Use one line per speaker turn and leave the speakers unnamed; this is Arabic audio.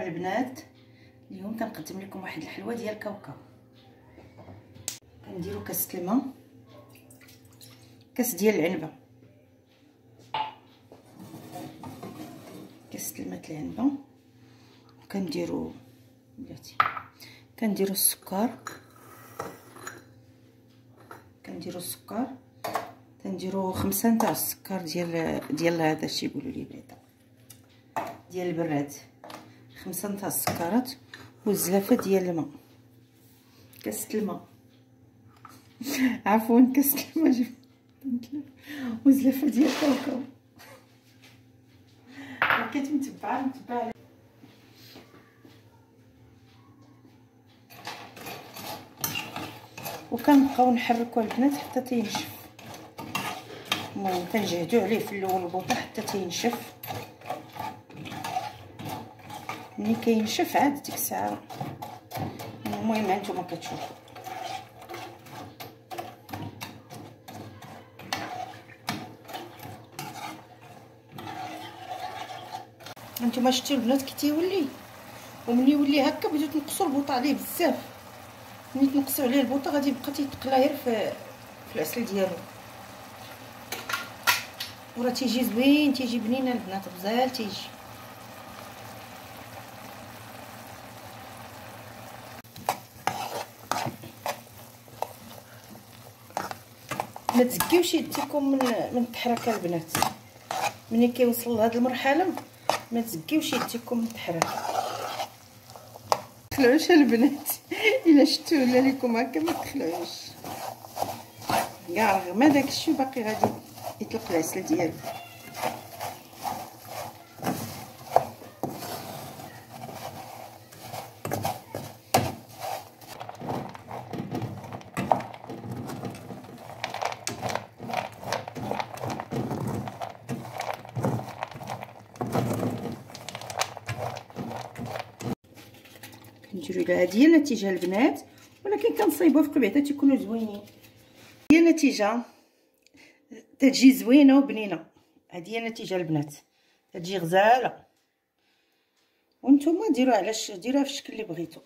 البنات اليوم كنقدم لكم واحد الحلوة ديال الكاوكاو كنديروا كاس الماء كاس ديال العنبة. كاس الماء العنبة. وكنديروا بلاتي. كنديروا السكر. كنديروا السكر. تنديروا خمسة نتاع السكر ديال ديال هذا الشيء يقولوا لي بعدا ديال البراد. خمسة نتاع السكرات والزلافة ديال الماء. كاس الماء. عفوا كاس الماء جبت وزلافه ديال الكاوكاو بقيت متبعة متبعة. وكنبقاو نحركوا البنات حتى تينشف. المهم كنجهدوا عليه في الأول البوطة حتى تينشف. ملي كينشف عاد ديك الساعة. المهم هانتوما كتشوفوا. هانتوما شفتوا البنات كي تيولي وملي يولي هكا بديو تنقصوا البوطة عليه بزاف. ملي تنقصوا عليه البوطة غادي يبقى تيتقلى غير في في العسل ديالو. وراه تيجي زوين تيجي بنينة البنات غزال تيجي. ما تزكيوش يديكم من من التحركه البنات. ملي كيوصل لهاد المرحلة ما تزكيوش يديكم من التحركه تخلعوش البنات. إلا شفتو ولا لكم هكا ما تخلعوش. كاع رغم داك الشيء باقي غادي يطلق العسل ديالو. لها هذه هي النتيجة البنات ولكن كنصايبوها في قبيعتها تيكونوا زوينين. هي النتيجة تجي زوينة وبنينة. هذه هي النتيجة البنات. تجي غزالة. وأنتم ديروها على ديروها في الشكل اللي بغيتو.